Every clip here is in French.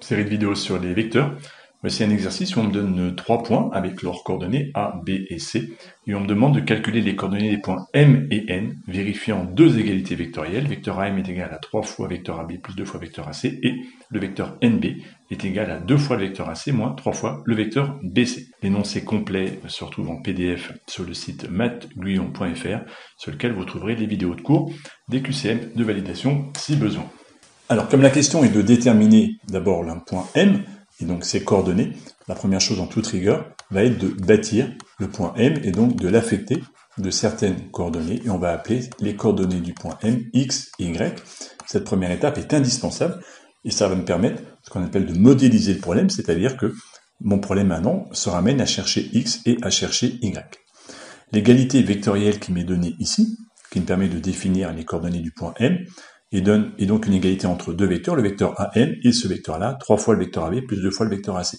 série de vidéos sur les vecteurs. Voici un exercice où on me donne trois points avec leurs coordonnées A, B et C. Et on me demande de calculer les coordonnées des points M et N, vérifiant deux égalités vectorielles. Vecteur AM est égal à 3 fois vecteur AB plus 2 fois vecteur AC. Et le vecteur NB est égal à 2 fois le vecteur AC moins 3 fois le vecteur BC. L'énoncé complet se retrouve en PDF sur le site mathguyon.fr sur lequel vous trouverez les vidéos de cours des QCM de validation si besoin. Alors, comme la question est de déterminer d'abord un point M, et donc ses coordonnées, la première chose en toute rigueur va être de bâtir le point M et donc de l'affecter de certaines coordonnées et on va appeler les coordonnées du point M X, Y. Cette première étape est indispensable et ça va me permettre ce qu'on appelle de modéliser le problème, c'est-à-dire que mon problème maintenant se ramène à chercher X et à chercher Y. L'égalité vectorielle qui m'est donnée ici, qui me permet de définir les coordonnées du point M, et donne et donc une égalité entre deux vecteurs, le vecteur AM et ce vecteur-là, trois fois le vecteur AB plus deux fois le vecteur AC.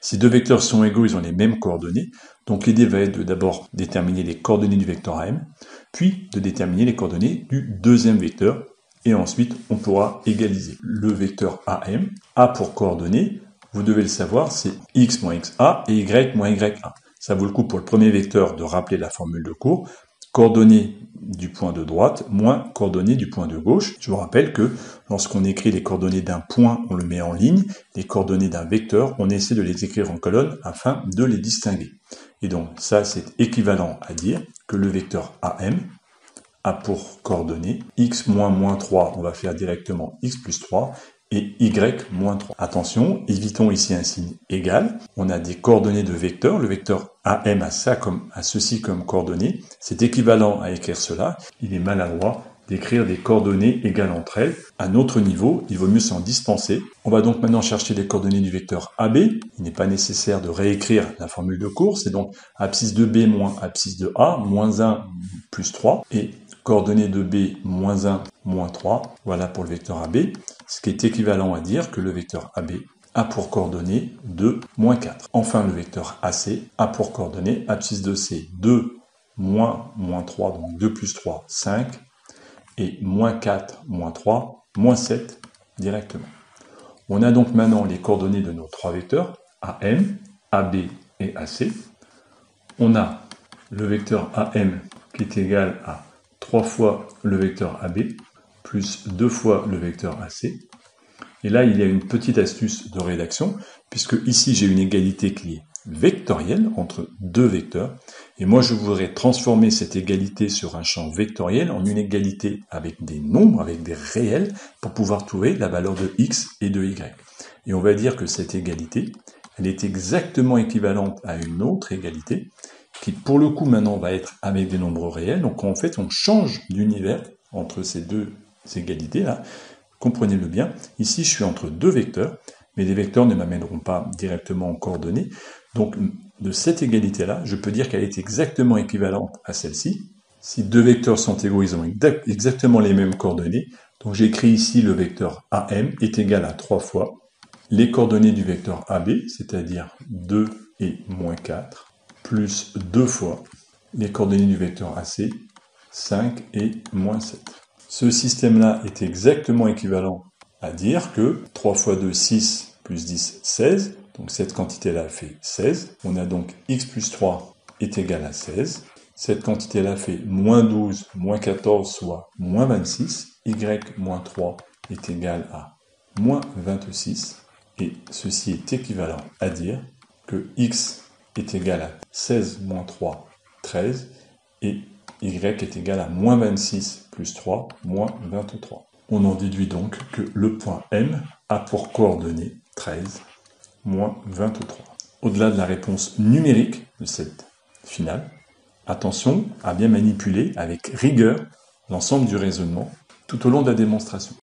Ces deux vecteurs sont égaux, ils ont les mêmes coordonnées, donc l'idée va être de d'abord déterminer les coordonnées du vecteur AM, puis de déterminer les coordonnées du deuxième vecteur, et ensuite on pourra égaliser. Le vecteur AM a pour coordonnées, vous devez le savoir, c'est x moins xa et y moins ya. Ça vaut le coup pour le premier vecteur de rappeler la formule de cours coordonnées du point de droite moins coordonnées du point de gauche. Je vous rappelle que lorsqu'on écrit les coordonnées d'un point, on le met en ligne, les coordonnées d'un vecteur, on essaie de les écrire en colonne afin de les distinguer. Et donc ça, c'est équivalent à dire que le vecteur AM a pour coordonnées x moins moins 3, on va faire directement x plus 3, et y moins 3. Attention, évitons ici un signe égal. On a des coordonnées de vecteurs. Le vecteur AM a, ça comme, a ceci comme coordonnées. C'est équivalent à écrire cela. Il est maladroit d'écrire des coordonnées égales entre elles. À notre niveau, il vaut mieux s'en dispenser. On va donc maintenant chercher les coordonnées du vecteur AB. Il n'est pas nécessaire de réécrire la formule de cours. C'est donc abscisse de B moins abscisse de A, moins 1 plus 3. Et coordonnées de B moins 1 moins 3. Voilà pour le vecteur AB ce qui est équivalent à dire que le vecteur AB a pour coordonnées 2, moins 4. Enfin, le vecteur AC a pour coordonnées abscisse de C 2, moins, moins 3, donc 2 plus 3, 5, et moins 4, moins 3, moins 7 directement. On a donc maintenant les coordonnées de nos trois vecteurs, AM, AB et AC. On a le vecteur AM qui est égal à 3 fois le vecteur AB, plus deux fois le vecteur AC. Et là, il y a une petite astuce de rédaction, puisque ici j'ai une égalité qui est vectorielle entre deux vecteurs, et moi je voudrais transformer cette égalité sur un champ vectoriel en une égalité avec des nombres, avec des réels, pour pouvoir trouver la valeur de x et de y. Et on va dire que cette égalité, elle est exactement équivalente à une autre égalité, qui pour le coup maintenant va être avec des nombres réels, donc en fait on change d'univers entre ces deux égalités-là, comprenez-le bien, ici je suis entre deux vecteurs, mais les vecteurs ne m'amèneront pas directement en coordonnées. Donc de cette égalité-là, je peux dire qu'elle est exactement équivalente à celle-ci. Si deux vecteurs sont égaux, ils ont exactement les mêmes coordonnées. Donc j'écris ici le vecteur AM est égal à 3 fois les coordonnées du vecteur AB, c'est-à-dire 2 et moins 4, plus 2 fois les coordonnées du vecteur AC, 5 et moins 7. Ce système-là est exactement équivalent à dire que 3 fois 2, 6, plus 10, 16. Donc cette quantité-là fait 16. On a donc x plus 3 est égal à 16. Cette quantité-là fait moins 12, moins 14, soit moins 26. y moins 3 est égal à moins 26. Et ceci est équivalent à dire que x est égal à 16 moins 3, 13. Et y est égal à moins 26 plus 3, moins 23. On en déduit donc que le point M a pour coordonnées 13, moins 23. Au-delà de la réponse numérique de cette finale, attention à bien manipuler avec rigueur l'ensemble du raisonnement tout au long de la démonstration.